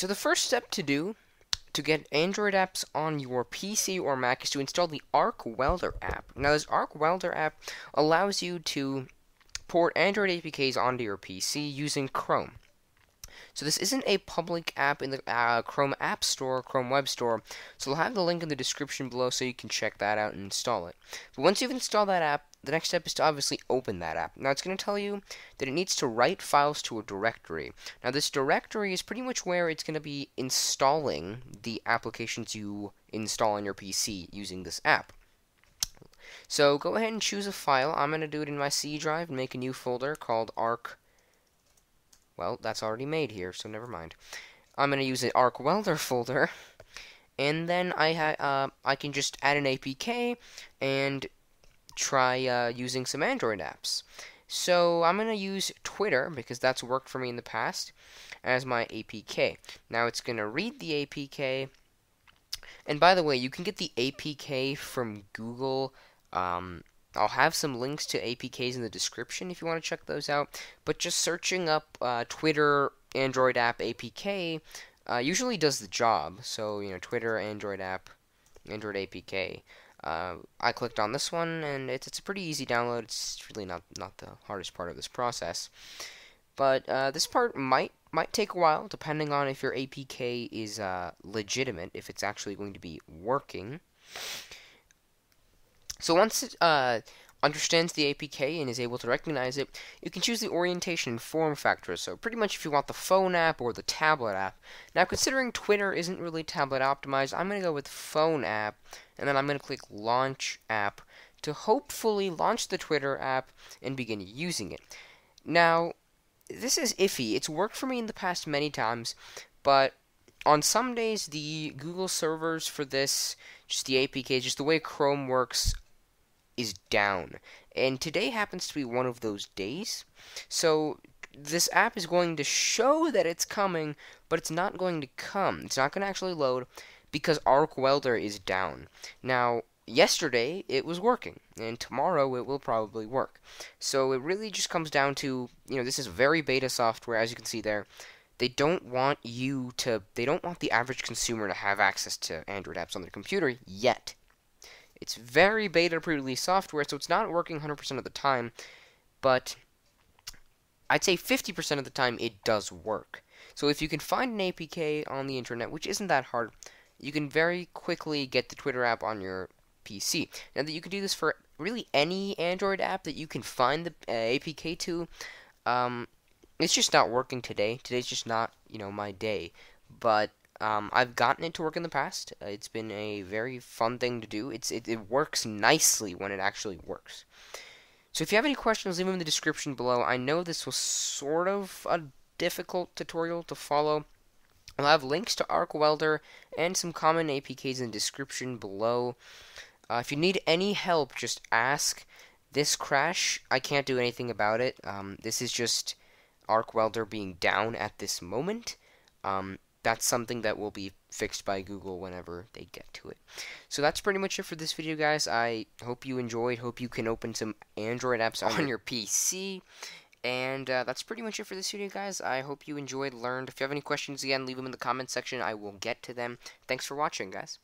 So the first step to do to get Android apps on your PC or Mac is to install the Arc Welder app. Now, this Arc Welder app allows you to port Android APKs onto your PC using Chrome. So this isn't a public app in the uh, Chrome App Store, Chrome Web Store. So I'll have the link in the description below so you can check that out and install it. But once you've installed that app, the next step is to obviously open that app. Now it's going to tell you that it needs to write files to a directory. Now this directory is pretty much where it's going to be installing the applications you install on your PC using this app. So go ahead and choose a file. I'm going to do it in my C drive and make a new folder called arc well, that's already made here, so never mind. I'm going to use the Arc Welder folder, and then I uh, I can just add an APK and try uh, using some Android apps. So I'm going to use Twitter, because that's worked for me in the past, as my APK. Now it's going to read the APK, and by the way, you can get the APK from Google um, I'll have some links to APKs in the description if you want to check those out. But just searching up uh, Twitter Android app APK uh, usually does the job. So, you know, Twitter Android app, Android APK. Uh, I clicked on this one, and it's, it's a pretty easy download. It's really not, not the hardest part of this process. But uh, this part might might take a while, depending on if your APK is uh, legitimate, if it's actually going to be working. So once it uh, understands the APK and is able to recognize it, you can choose the orientation and form factor. So pretty much if you want the phone app or the tablet app. Now considering Twitter isn't really tablet optimized, I'm going to go with phone app, and then I'm going to click launch app to hopefully launch the Twitter app and begin using it. Now, this is iffy. It's worked for me in the past many times, but on some days the Google servers for this, just the APK, just the way Chrome works, is down. And today happens to be one of those days. So this app is going to show that it's coming, but it's not going to come. It's not going to actually load because Arc Welder is down. Now, yesterday it was working, and tomorrow it will probably work. So it really just comes down to, you know, this is very beta software, as you can see there. They don't want you to, they don't want the average consumer to have access to Android apps on their computer yet. It's very beta pre-release software, so it's not working 100% of the time, but I'd say 50% of the time it does work. So if you can find an APK on the internet, which isn't that hard, you can very quickly get the Twitter app on your PC. Now that you can do this for really any Android app that you can find the uh, APK to, um, it's just not working today. Today's just not, you know, my day. But um, I've gotten it to work in the past. Uh, it's been a very fun thing to do. It's it, it works nicely when it actually works. So if you have any questions, leave them in the description below. I know this was sort of a difficult tutorial to follow. I'll have links to Arc Welder and some common APKs in the description below. Uh, if you need any help, just ask. This crash, I can't do anything about it. Um, this is just Arc Welder being down at this moment. Um, that's something that will be fixed by Google whenever they get to it. So that's pretty much it for this video, guys. I hope you enjoyed. Hope you can open some Android apps on your PC. And uh, that's pretty much it for this video, guys. I hope you enjoyed, learned. If you have any questions, again, leave them in the comment section. I will get to them. Thanks for watching, guys.